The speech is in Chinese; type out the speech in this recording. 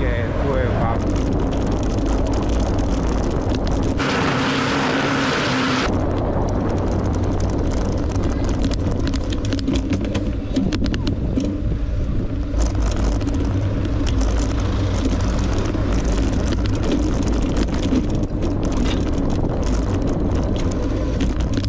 对